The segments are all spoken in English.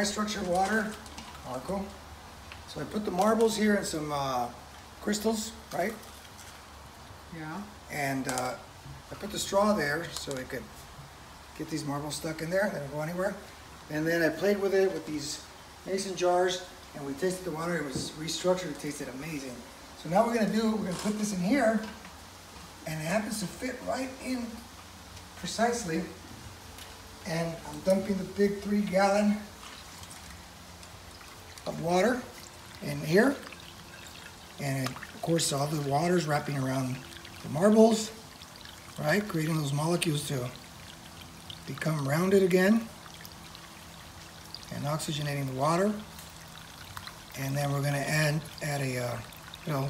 my structured water, Marco. So I put the marbles here and some uh, crystals, right? Yeah. And uh, I put the straw there so it could get these marbles stuck in there, they don't go anywhere. And then I played with it with these mason jars and we tasted the water, it was restructured, it tasted amazing. So now we're gonna do, we're gonna put this in here and it happens to fit right in precisely. And I'm dumping the big three gallon of water in here. And of course, all the water is wrapping around the marbles, right? Creating those molecules to become rounded again and oxygenating the water. And then we're gonna add, add a, uh, you know,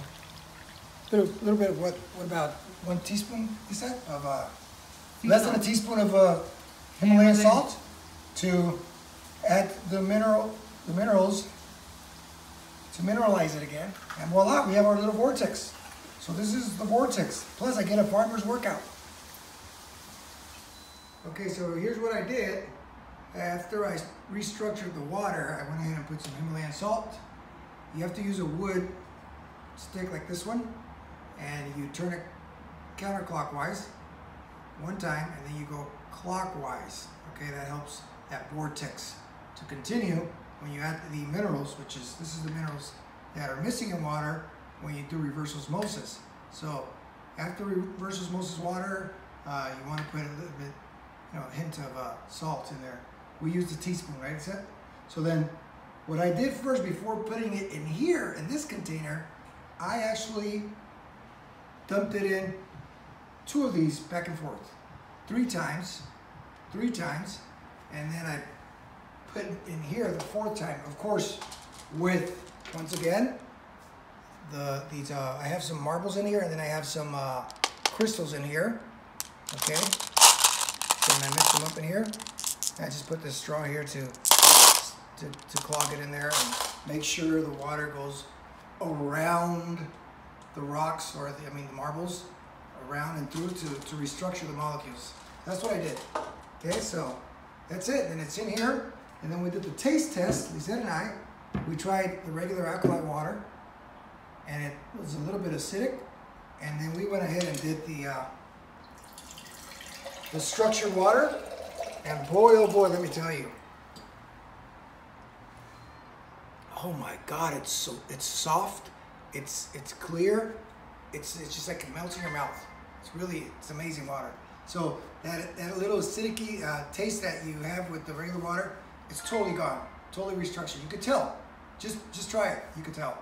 little, little bit of what, what about one teaspoon, is that, of, uh, less than a teaspoon of, uh, Himalayan Himalayan. salt to add the mineral, the minerals to mineralize it again. And voila, we have our little vortex. So this is the vortex. Plus I get a farmer's workout. Okay, so here's what I did. After I restructured the water, I went ahead and put some Himalayan salt. You have to use a wood stick like this one, and you turn it counterclockwise one time, and then you go clockwise. Okay, that helps that vortex to continue when you add the minerals, which is this is the minerals that are missing in water when you do reverse osmosis. So after reverse osmosis water, uh, you want to put a little bit, you know, a hint of uh, salt in there. We used a teaspoon, right? That? So then, what I did first before putting it in here in this container, I actually dumped it in two of these back and forth, three times, three times, and then I put in here the fourth time, of course, with once again the these uh, I have some marbles in here, and then I have some uh, crystals in here. Okay, then I mix them up in here. I just put this straw here to to, to clog it in there and make sure the water goes around the rocks or the, I mean the marbles around and through to, to restructure the molecules. That's what I did. Okay, so that's it. And it's in here. And then we did the taste test, Lisette and I. We tried the regular alkaline water and it was a little bit acidic. And then we went ahead and did the uh, the structured water. And boy, oh boy, let me tell you. Oh my God, it's so it's soft, it's it's clear, it's it's just like it melts in your mouth. It's really it's amazing water. So that that little acidic uh, taste that you have with the regular water, it's totally gone, totally restructured. You could tell. Just just try it. You could tell.